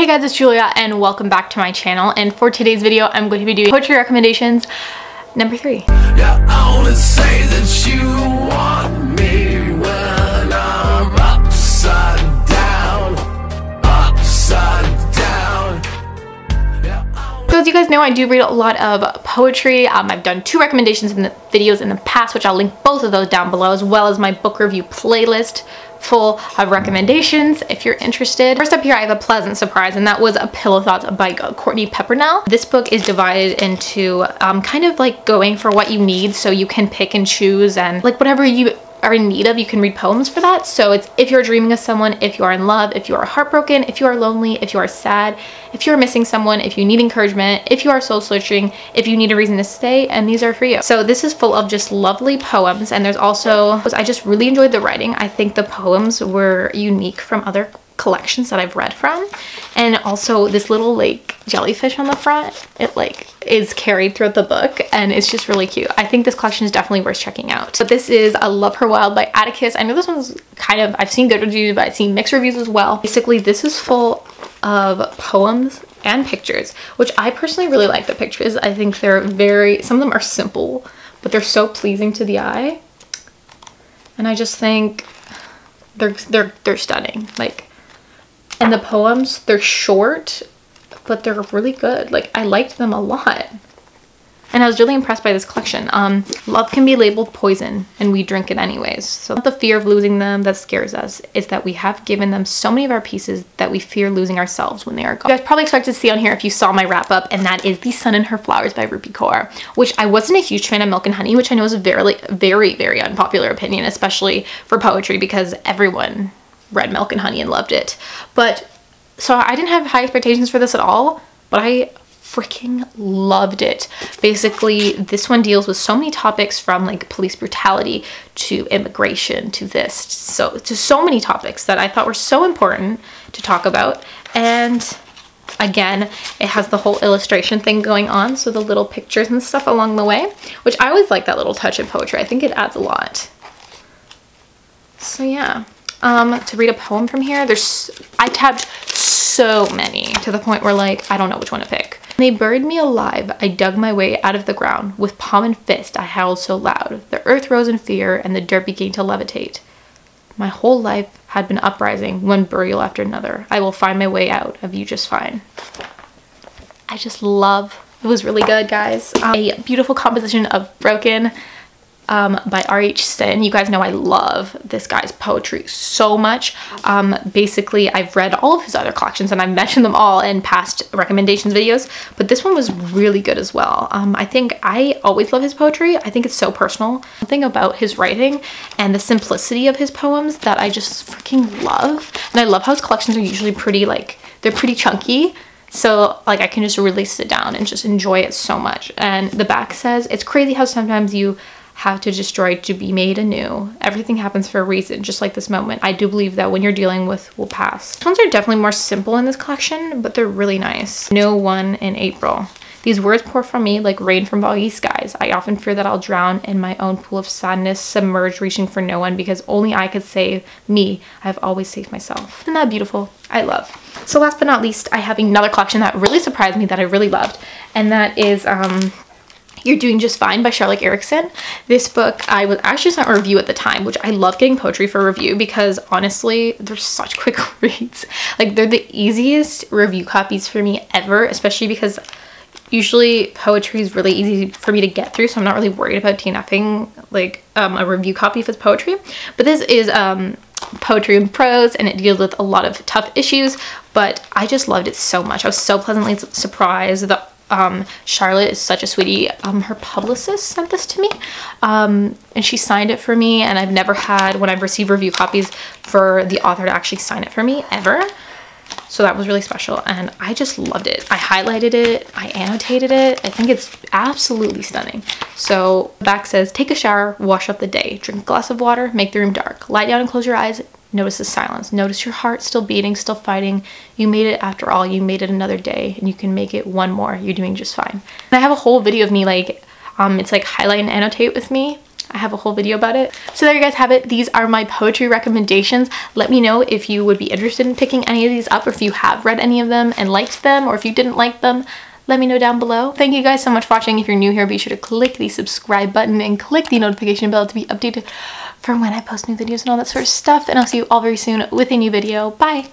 Hey guys, it's Julia and welcome back to my channel. And for today's video, I'm going to be doing poetry recommendations number three. Yeah, I wanna say that you want me when I'm upside down, upside down. Yeah, so as you guys know, I do read a lot of poetry. Um, I've done two recommendations in the videos in the past, which I'll link both of those down below, as well as my book review playlist full of recommendations if you're interested. First up here, I have a pleasant surprise, and that was A Pillow Thoughts by Courtney Peppernell. This book is divided into um, kind of like going for what you need so you can pick and choose and like whatever you are in need of, you can read poems for that. So it's if you're dreaming of someone, if you are in love, if you are heartbroken, if you are lonely, if you are sad, if you're missing someone, if you need encouragement, if you are soul searching, if you need a reason to stay, and these are for you. So this is full of just lovely poems. And there's also, I just really enjoyed the writing. I think the poems were unique from other collections that I've read from. And also this little like jellyfish on the front, it like is carried throughout the book and it's just really cute. I think this collection is definitely worth checking out. But this is I Love Her Wild by Atticus. I know this one's kind of, I've seen good reviews, but I've seen mixed reviews as well. Basically, this is full of poems and pictures, which I personally really like the pictures. I think they're very, some of them are simple, but they're so pleasing to the eye. And I just think they're, they're, they're stunning. Like and the poems, they're short, but they're really good. Like, I liked them a lot. And I was really impressed by this collection. Um, love can be labeled poison, and we drink it anyways. So the fear of losing them that scares us is that we have given them so many of our pieces that we fear losing ourselves when they are gone. You guys probably expect to see on here if you saw my wrap up, and that is The Sun and Her Flowers by Rupi Kaur, which I wasn't a huge fan of Milk and Honey, which I know is a very, very, very unpopular opinion, especially for poetry, because everyone read Milk and Honey and loved it. But so I didn't have high expectations for this at all, but I freaking loved it. Basically, this one deals with so many topics from like police brutality to immigration to this. So to so many topics that I thought were so important to talk about. And again, it has the whole illustration thing going on. So the little pictures and stuff along the way, which I always like that little touch in poetry. I think it adds a lot. So yeah um, to read a poem from here. There's, I tabbed so many to the point where like, I don't know which one to pick. They buried me alive. I dug my way out of the ground. With palm and fist, I howled so loud. The earth rose in fear and the dirt began to levitate. My whole life had been uprising, one burial after another. I will find my way out of you just fine. I just love, it was really good, guys. Um, a beautiful composition of Broken um, by R.H. Sin. You guys know I love this guy's poetry so much. Um, basically, I've read all of his other collections and I've mentioned them all in past recommendations videos, but this one was really good as well. Um, I think I always love his poetry. I think it's so personal. Something about his writing and the simplicity of his poems that I just freaking love. And I love how his collections are usually pretty like, they're pretty chunky. So like I can just really sit down and just enjoy it so much. And the back says, it's crazy how sometimes you have to destroy to be made anew. Everything happens for a reason, just like this moment. I do believe that when you're dealing with will pass. These ones are definitely more simple in this collection, but they're really nice. No one in April. These words pour from me like rain from foggy skies. I often fear that I'll drown in my own pool of sadness, submerged, reaching for no one because only I could save me. I've always saved myself. Isn't that beautiful? I love. So last but not least, I have another collection that really surprised me that I really loved, and that is um, you're Doing Just Fine by Charlotte Eriksson. This book, I was actually sent a review at the time, which I love getting poetry for review because honestly, they're such quick reads. Like they're the easiest review copies for me ever, especially because usually poetry is really easy for me to get through, so I'm not really worried about DNFing like um, a review copy if it's poetry. But this is um, poetry and prose and it deals with a lot of tough issues, but I just loved it so much. I was so pleasantly surprised. The um, Charlotte is such a sweetie. Um, her publicist sent this to me um, and she signed it for me and I've never had, when I've received review copies, for the author to actually sign it for me ever. So that was really special and I just loved it. I highlighted it, I annotated it. I think it's absolutely stunning. So back says, take a shower, wash up the day, drink a glass of water, make the room dark, lie down and close your eyes, Notice the silence. Notice your heart still beating, still fighting. You made it after all. You made it another day and you can make it one more. You're doing just fine. And I have a whole video of me like, um, it's like highlight and annotate with me. I have a whole video about it. So there you guys have it. These are my poetry recommendations. Let me know if you would be interested in picking any of these up or if you have read any of them and liked them or if you didn't like them let me know down below. Thank you guys so much for watching. If you're new here, be sure to click the subscribe button and click the notification bell to be updated for when I post new videos and all that sort of stuff. And I'll see you all very soon with a new video. Bye!